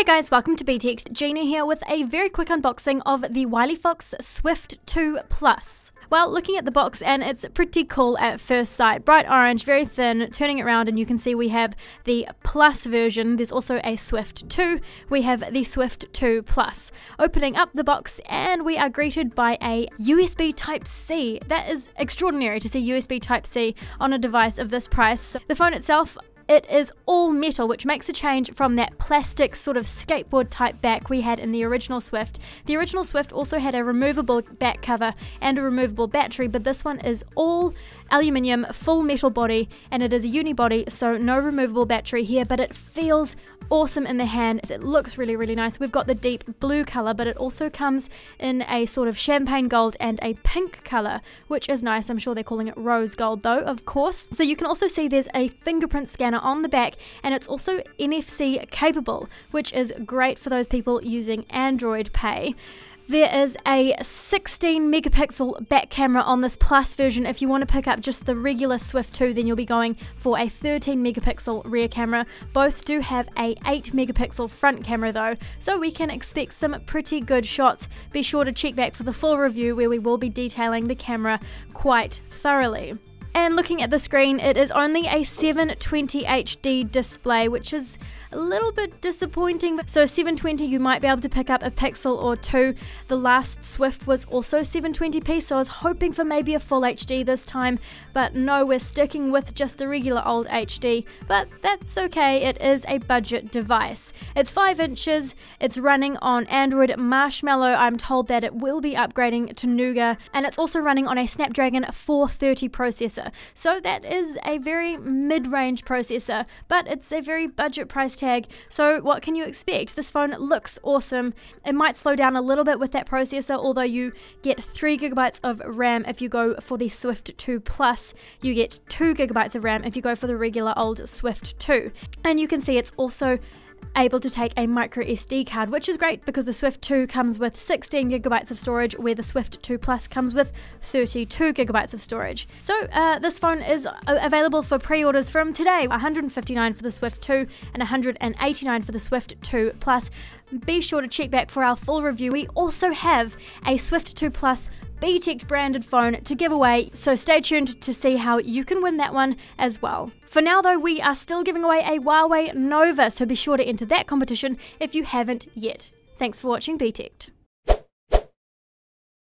Hey guys, welcome to Btekt. Gina here with a very quick unboxing of the Wileyfox Swift 2 Plus. Well, looking at the box, and it's pretty cool at first sight. Bright orange, very thin, turning it around, and you can see we have the Plus version. There's also a Swift 2. We have the Swift 2 Plus. Opening up the box, and we are greeted by a USB Type-C. That is extraordinary to see USB Type-C on a device of this price. The phone itself, it is all metal, which makes a change from that plastic sort of skateboard type back we had in the original Swift. The original Swift also had a removable back cover and a removable battery, but this one is all aluminium, full metal body, and it is a unibody, so no removable battery here, but it feels awesome in the hand. It looks really, really nice. We've got the deep blue color, but it also comes in a sort of champagne gold and a pink color, which is nice. I'm sure they're calling it rose gold though, of course. So you can also see there's a fingerprint scanner on the back, and it's also NFC capable, which is great for those people using Android Pay. There is a 16 megapixel back camera on this Plus version. If you want to pick up just the regular Swift 2, then you'll be going for a 13 megapixel rear camera. Both do have a 8 megapixel front camera though, so we can expect some pretty good shots. Be sure to check back for the full review where we will be detailing the camera quite thoroughly. And looking at the screen, it is only a 720 HD display, which is a little bit disappointing. So 720, you might be able to pick up a pixel or two. The last Swift was also 720p, so I was hoping for maybe a full HD this time, but no, we're sticking with just the regular old HD, but that's okay, it is a budget device. It's 5 inches, it's running on Android Marshmallow, I'm told that it will be upgrading to Nougat, and it's also running on a Snapdragon 430 processor processor. So that is a very mid-range processor, but it's a very budget price tag. So what can you expect? This phone looks awesome. It might slow down a little bit with that processor, although you get 3 gigabytes of RAM if you go for the Swift 2 Plus. You get 2 gigabytes of RAM if you go for the regular old Swift 2. And you can see it's also able to take a micro SD card, which is great because the Swift 2 comes with 16 gigabytes of storage, where the Swift 2 Plus comes with 32 gigabytes of storage. So uh, this phone is available for pre-orders from today, 159 for the Swift 2 and 189 for the Swift 2 Plus. Be sure to check back for our full review. We also have a Swift 2 Plus Btekt branded phone to give away, so stay tuned to see how you can win that one as well. For now though, we are still giving away a Huawei Nova, so be sure to enter that competition if you haven't yet. Thanks for watching Btekt.